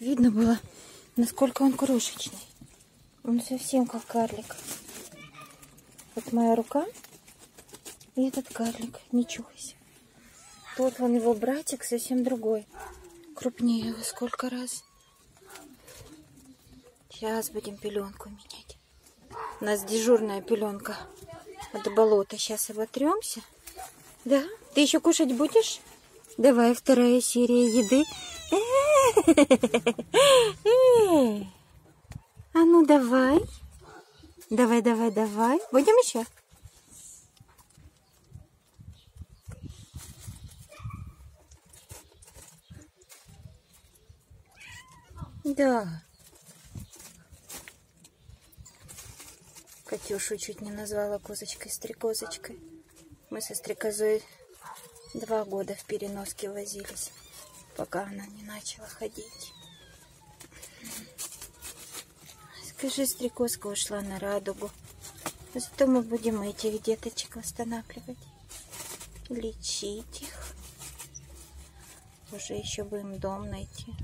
Видно было, насколько он крошечный. Он совсем как карлик. Вот моя рука и этот карлик. Не чухайся. Тот вон его братик совсем другой. Крупнее во сколько раз. Сейчас будем пеленку менять. У нас дежурная пеленка от болота. Сейчас оботремся. Да? Ты еще кушать будешь? Давай, вторая серия еды. А ну давай. Давай, давай, давай. Будем еще? Да. Катюшу чуть не назвала козочкой-стрекозочкой. Мы со стрекозой два года в переноске возились, пока она не начала ходить. Скажи, стрекозка ушла на радугу. Зато мы будем этих деточек восстанавливать, лечить их. Уже еще им дом найти.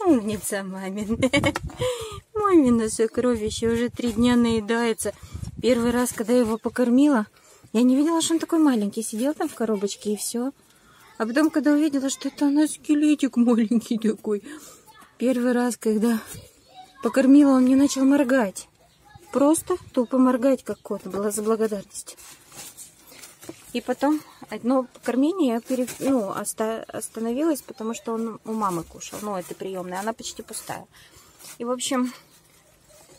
Умница мамин. Мамина сокровище уже три дня наедается. Первый раз, когда я его покормила, я не видела, что он такой маленький. Сидел там в коробочке и все. А потом, когда увидела, что это она скелетик маленький такой. Первый раз, когда покормила, он не начал моргать. Просто тупо моргать, как кот. Была за благодарность. И потом одно кормление я пере... ну, оста... остановилась, потому что он у мамы кушал. Ну, это приемная, она почти пустая. И, в общем,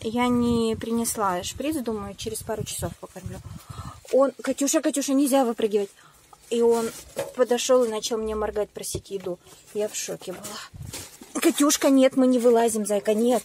я не принесла шприц, думаю, через пару часов покормлю. Он, Катюша, Катюша, нельзя выпрыгивать. И он подошел и начал мне моргать, просить еду. Я в шоке была. Катюшка, нет, мы не вылазим, зайка, нет.